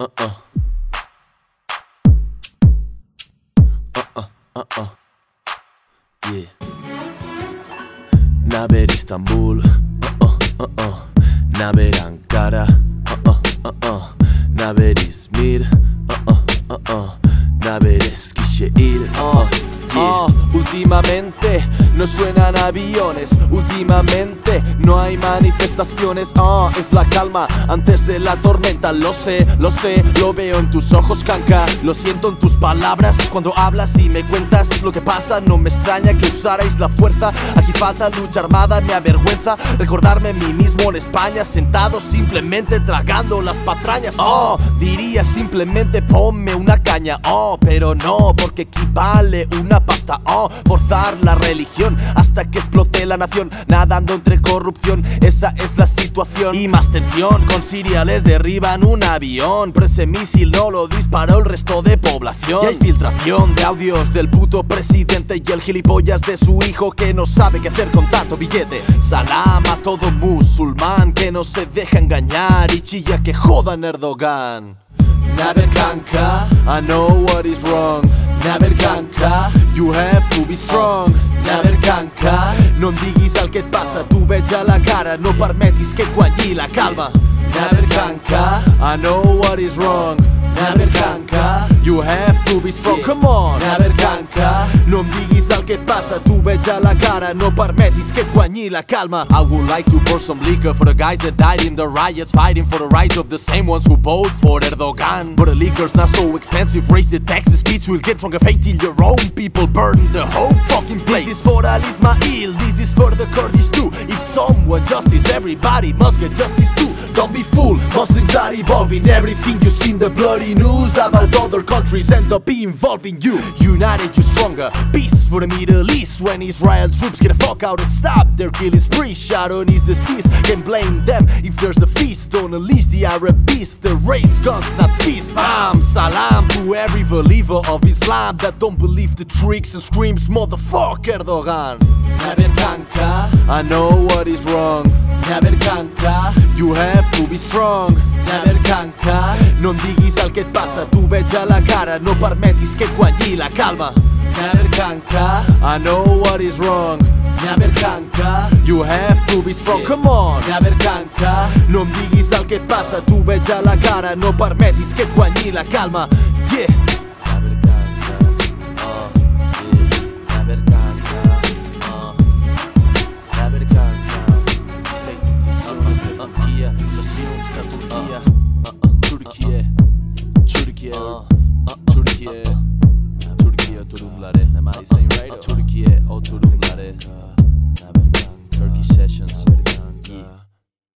Uh-uh. Uh-uh, uh-uh. Yeah. Naber İstanbul. Uh-uh, uh-uh. Naber Ankara. Uh-uh, uh-uh. Naber İzmir. Naber Eskişehir. Últimamente no suenan aviones, últimamente no hay manifestaciones, ah, es la calma antes de la tormenta, lo sé, lo sé, lo veo en tus ojos canca, lo siento en tus palabras. Cuando hablas y me cuentas lo que pasa, no me extraña que usarais la fuerza, aquí falta lucha armada, me avergüenza recordarme a mí mismo en España sentado simplemente tragando las patrañas, oh, diría simplemente ponme una caña, oh, pero no, porque equivale una pasta, oh, forzar la religión hasta que explote la nación, nadando entre corrupción, esa es la situación. Y más tensión, con cereales derriban un avión, pero ese misil no lo disparó el resto de población. Y filtración de audios del puto presidente y el gilipollas de su hijo que no sabe qué hacer con tanto billete. Salam a todo musulmán que no se deja engañar y chilla que jodan Erdogan. Naber kanka, I know what is wrong. You have to be strong. Naber kanka, no em diguis el que et passa, tu veig a la cara, no permetis que et guanyi la calma. Naber kanka, I know what is wrong. Naber kanka, you have to be strong. Come on, Naber kanka, no em diguis el que et passa, tu veig a la cara, no permetis que et guanyi la calma. I would like to pour some liquor for the guys that died in the riots, fighting for the rights of the same ones who vote for Erdogan. But the liquor's not so expensive, raise the taxes, peace will get drunk and fake till your own people burn the whole fucking place. This is for Al Ismail, this is for the Kurdish too. If someone justice, everybody must get justice too. Don't be fool, Muslims are evolving. Everything you see in the bloody news about other countries end up involving you. United, you stronger. Peace for the Middle East when Israel troops get the fuck out and stop their killing spree. Sharon is deceased, can blame them if there's a feast. Don't unleash the Arab beast, the race guns, not feast. Bam, salam to every believer of Islam that don't believe the tricks and screams, motherfuck Erdogan. I know what is wrong. Naber kanka, you have to be strong. Naber kanka, no em diguis el que et passa, tu veig a la cara, no permetis que et guanyi la calma. Naber kanka, I know what is wrong. Naber kanka, you have to be strong. Come on, Naber kanka, no em diguis el que et passa, tu veig a la cara, no permetis que et guanyi la calma. Yeah. Türkiye Türkiye Türkiye oturumları Mayıs'ın Türkiye oturumları